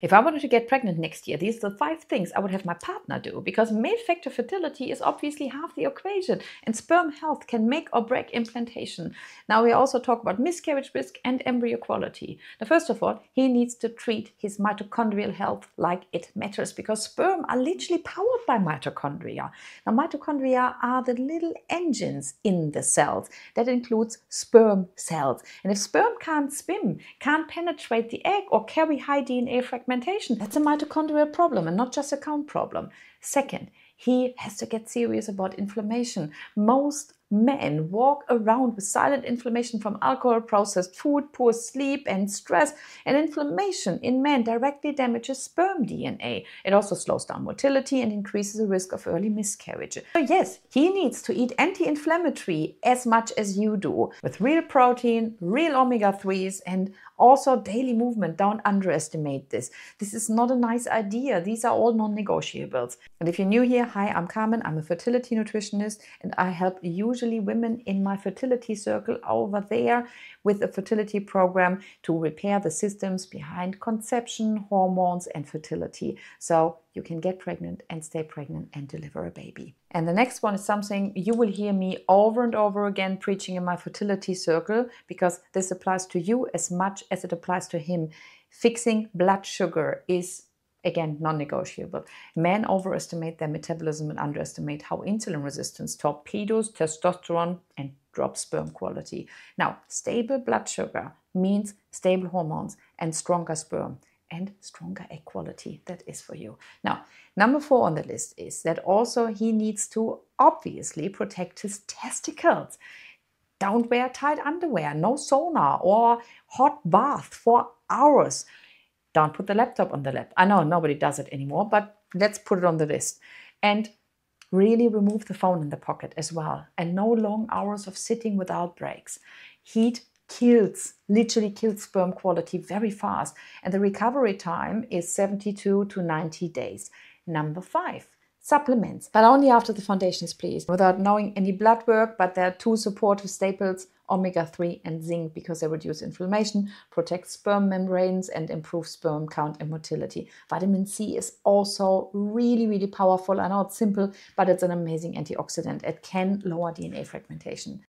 If I wanted to get pregnant next year, these are the five things I would have my partner do because male factor fertility is obviously half the equation and sperm health can make or break implantation. Now, we also talk about miscarriage risk and embryo quality. Now, first of all, he needs to treat his mitochondrial health like it matters because sperm are literally powered by mitochondria. Now, mitochondria are the little engines in the cells that includes sperm cells. And if sperm can't swim, can't penetrate the egg or carry high DNA fragments, fragmentation. That's a mitochondrial problem and not just a count problem. Second, he has to get serious about inflammation. Most men walk around with silent inflammation from alcohol, processed food, poor sleep, and stress. And inflammation in men directly damages sperm DNA. It also slows down motility and increases the risk of early miscarriage. So, yes, he needs to eat anti inflammatory as much as you do, with real protein, real omega 3s, and also daily movement. Don't underestimate this. This is not a nice idea. These are all non negotiables. And if you're new here, hi, I'm Carmen. I'm a fertility nutritionist and I help you usually women in my fertility circle over there with a fertility program to repair the systems behind conception, hormones, and fertility. So you can get pregnant and stay pregnant and deliver a baby. And the next one is something you will hear me over and over again preaching in my fertility circle because this applies to you as much as it applies to him. Fixing blood sugar is again non-negotiable. Men overestimate their metabolism and underestimate how insulin resistance torpedoes testosterone and drops sperm quality. Now stable blood sugar means stable hormones and stronger sperm and stronger egg quality. That is for you. Now number four on the list is that also he needs to obviously protect his testicles. Don't wear tight underwear no sauna or hot bath for hours don't put the laptop on the lap. I know nobody does it anymore, but let's put it on the list. And really remove the phone in the pocket as well. And no long hours of sitting without breaks. Heat kills, literally kills sperm quality very fast. And the recovery time is 72 to 90 days. Number five, supplements, but only after the foundations, please, without knowing any blood work. But there are two supportive staples omega 3 and zinc because they reduce inflammation, protect sperm membranes, and improve sperm count and motility. Vitamin C is also really, really powerful. I know it's simple, but it's an amazing antioxidant. It can lower DNA fragmentation.